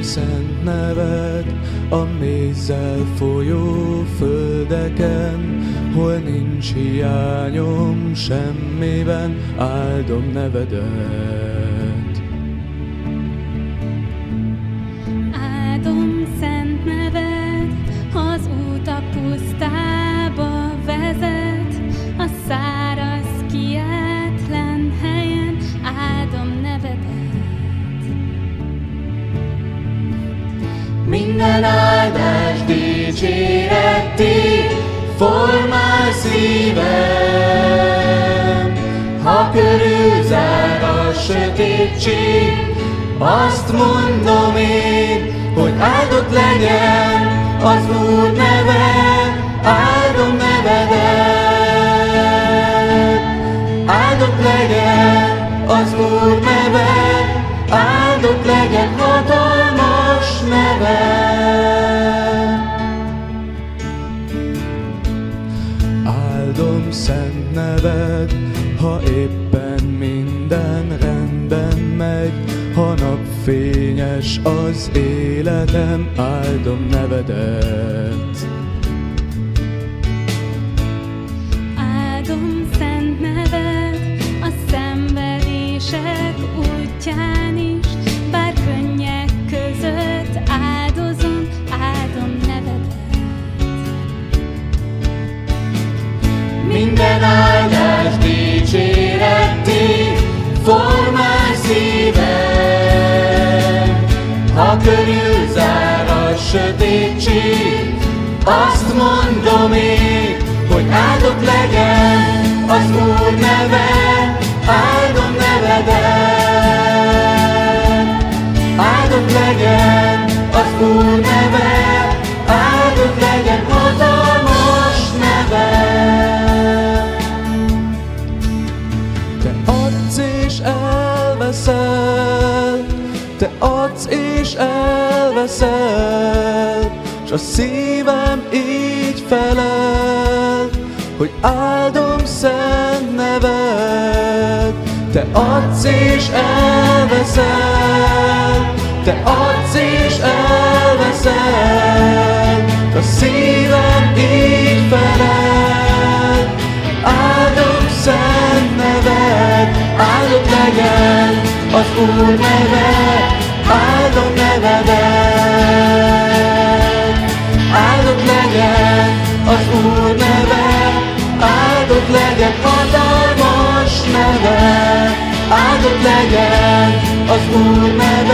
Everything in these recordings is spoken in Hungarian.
szent neved a mézzel folyó földeken, hol nincs hiányom semmiben, áldom nevedet. Szívem, ha körülzár a sötétség, azt mondom én, hogy áldott legyen az Úr neve, áldom nevedet. Áldott legyen az Úr neve, áldott legyen hatalmas neve. Áldom szent neved, ha éppen minden rendben megy, ha napfényes az életem, áldom nevedet. Sötétség, azt mondom én, te adsz és elveszel, s a szívem így felel, hogy áldom szent neved. Te adsz és elveszel, te adsz és elveszel, a szívem így felel, áldom szent neved, áldott legyen az Úr neve, az Úr neve,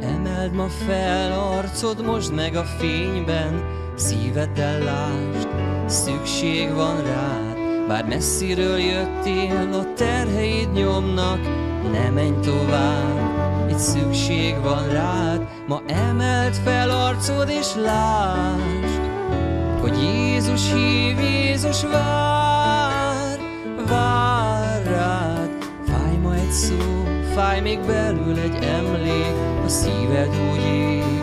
Emeld ma fel arcod, most meg a fényben, szíveddel lásd, szükség van rád. Bár messziről jöttél, a terheid nyomnak, ne menj tovább, itt szükség van rád. Ma emeld fel arcod és lásd, hogy Jézus hív, Jézus vár, vár rád. Fáj ma egy szó, fáj még belül egy emlék, a szíved úgy ég,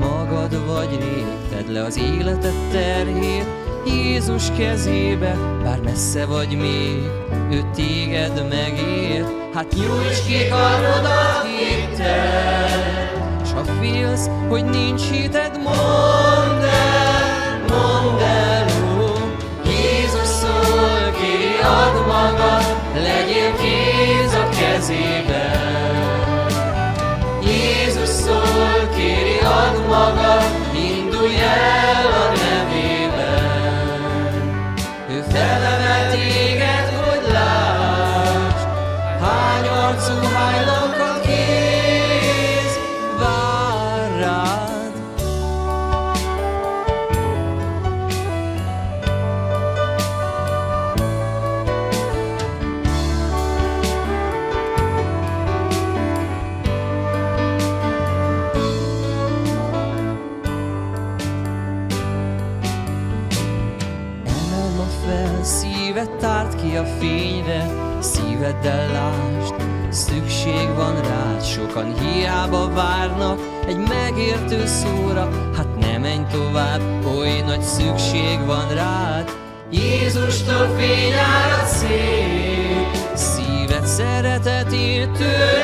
magad vagy rég, tedd le az életed terhét, Jézus kezébe, bár messze vagy még, ő téged megér. Hát nyújts ki karodat hittel, s ha félsz, hogy nincs hited, mondd szíved tárt ki a fényre, szíveddel lásd, szükség van rád, sokan hiába várnak egy megértő szóra, hát ne menj tovább, oly nagy szükség van rád. Jézustól fény árad szép, szíved szeretetét tőle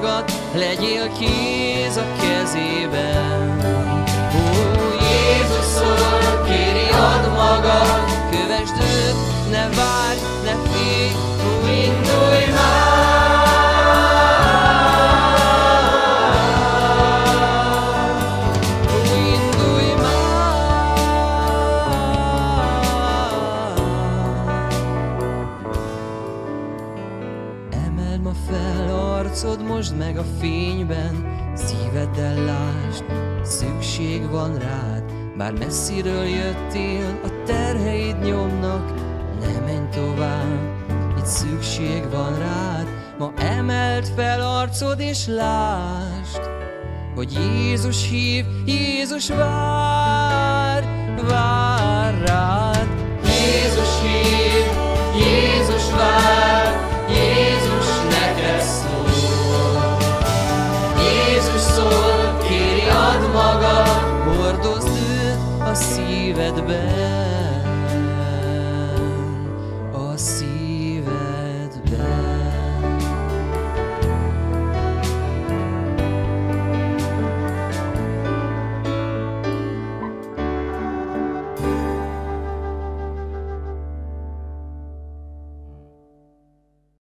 magad, legyél kéz a kezében. Ó, Jézus szól, kéri, add magad, kövesd őt, ne várj, ne fényben, szíveddel lásd, szükség van rád, bár messziről jöttél, a terheid nyomnak, ne menj tovább, itt szükség van rád, ma emeld fel arcod és lásd, hogy Jézus hív, Jézus vár, vár rád. a szívedbe.